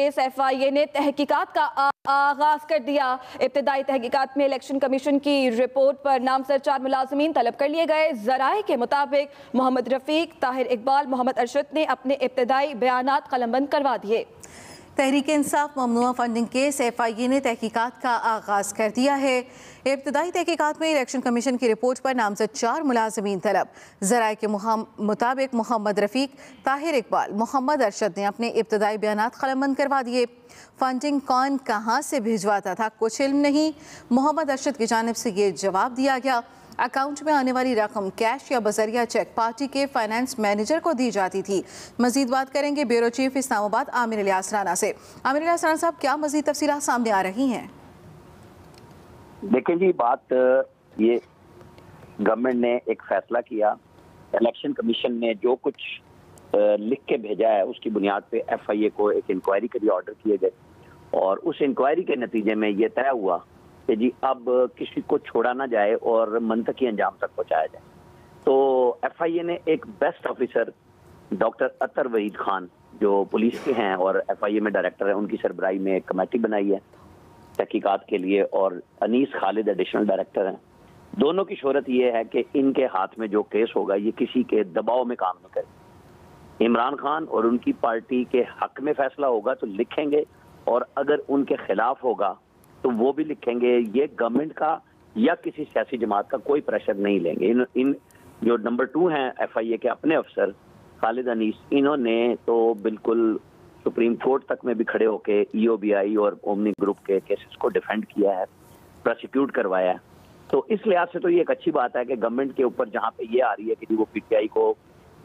Case F I A ने तहकीकात का आगाज़ कर दिया। इब्तदाई तहकीकात में इलेक्शन कमीशन की रिपोर्ट पर नामसर चार मुलाजमीन तलब कर लिए गए। जराए के मुताबिक मोहम्मद रफीक, ताहिर इकबाल, मोहम्मद अरशद ने अपने इब्तदाई बयान कलमबंद करवा दिए। Tehreek Insaf ममनुआ funding case F I A ने तहकीकात का आगाज़ कर दिया है। इब्तदाई तहकीकात में इलेक्शन कमीशन की रिपोर्ट पर नामजद चार मुलाजमीन तलब। जराए के मुताबिक मोहम्मद रफ़ीक, ताहिर इकबाल, मोहम्मद अरशद ने अपने इब्तदाई बयान कलमबंद करवा दिए। फंडिंग कौन कहाँ से भिजवाता था कुछ इल्म नहीं। मोहम्मद अरशद की जानब से ये जवाब दिया गया। अकाउंट में आने वाली रकम कैश या बजरिया चेक पार्टी के फाइनेंस मैनेजर को दी जाती थी। मजीद बात करेंगे ब्यूरो चीफ इस्लामाबाद आमिर इलियास राना से। आमिर इलियास राना साहब, क्या मजीद तफसी सामने आ रही हैं? देखें जी, बात, ये गवर्नमेंट ने एक फैसला किया। इलेक्शन कमीशन ने जो कुछ लिख के भेजा है, उसकी बुनियाद पे एफआईए को एक इंक्वायरी के लिए ऑर्डर किए गए। और उस इंक्वायरी के नतीजे में ये तय हुआ कि जी, अब किसी को छोड़ा ना जाए और मंतकी अंजाम तक पहुँचाया जाए। तो एफआईए ने एक best officer doctor Athar Waheed Khan, जो पुलिस के हैं और एफआईए में डायरेक्टर है, उनकी सरबराही में एक कमेटी बनाई है तहकीकात के लिए और अनीस खालिद एडिशनल डायरेक्टर हैं। दोनों की शहरत यह है कि इनके हाथ में जो केस होगा, ये किसी के दबाव में काम न करे। इमरान खान और उनकी पार्टी के हक में फैसला होगा तो लिखेंगे और अगर उनके खिलाफ होगा तो वो भी लिखेंगे, ये गवर्नमेंट का या किसी सियासी जमात का कोई प्रेशर नहीं लेंगे। इन इन जो नंबर टू हैं एफआईए के अपने अफसर खालिद अनीस, इन्होंने तो बिल्कुल सुप्रीम कोर्ट तक में भी खड़े होकर ईओबीआई e और ओमनी ग्रुप के केसेस को डिफेंड किया है प्रोसिक्यूट करवाया है। तो इस लिहाज से तो ये एक अच्छी बात है कि गवर्नमेंट के ऊपर जहाँ पे ये आ रही है कि वो पीटीआई को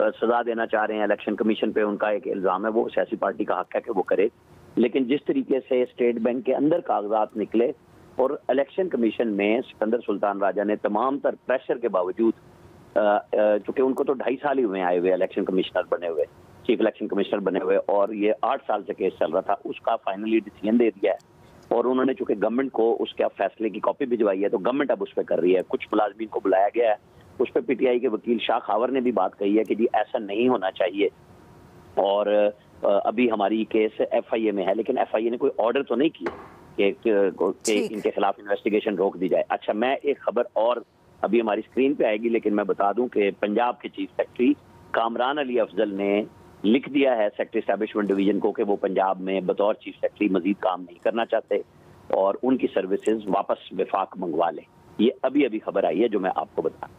सजा देना चाह रहे हैं इलेक्शन कमीशन पे उनका एक इल्ज़ाम है, वो सियासी पार्टी का हक है कि वो करे। लेकिन जिस तरीके से स्टेट बैंक के अंदर कागजात निकले और इलेक्शन कमीशन में सिकंदर सुल्तान राजा ने तमाम तर प्रेशर के बावजूद चूँकि उनको तो ढाई साल ही हुए आए हुए इलेक्शन कमिश्नर बने हुए, चीफ इलेक्शन कमिश्नर बने हुए, और ये आठ साल से केस चल रहा था, उसका फाइनली डिसीज़न दे दिया है। और उन्होंने चूँकि गवर्नमेंट को उसके अब फैसले की कॉपी भिजवाई है तो गवर्नमेंट अब उस पर कर रही है। कुछ मुलाजमीन को बुलाया गया है, उस पर पीटीआई के वकील शाह खावर ने भी बात कही है कि जी ऐसा नहीं होना चाहिए। और अभी हमारी केस एफआईए में है लेकिन एफआईए ने कोई ऑर्डर तो नहीं किया कि कि इनके खिलाफ इन्वेस्टिगेशन रोक दी जाए। अच्छा मैं एक खबर और अभी हमारी स्क्रीन पे आएगी लेकिन मैं बता दूँ कि पंजाब के चीफ सेक्रेटरी कामरान अली अफजल ने लिख दिया है सेक्रेटरी स्टैब्लिशमेंट डिवीज़न को कि वो पंजाब में बतौर चीफ सेक्रेटरी मजीद काम नहीं करना चाहते और उनकी सर्विसेज़ वापस विफाक मंगवा लें। ये अभी अभी खबर आई है जो मैं आपको बता